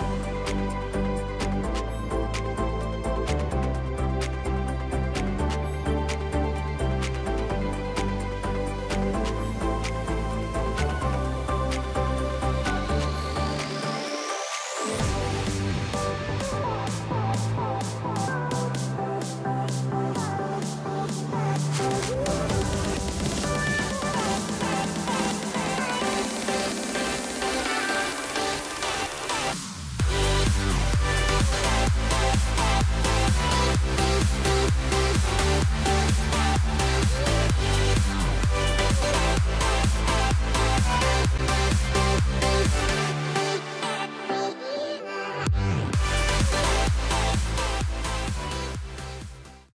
Música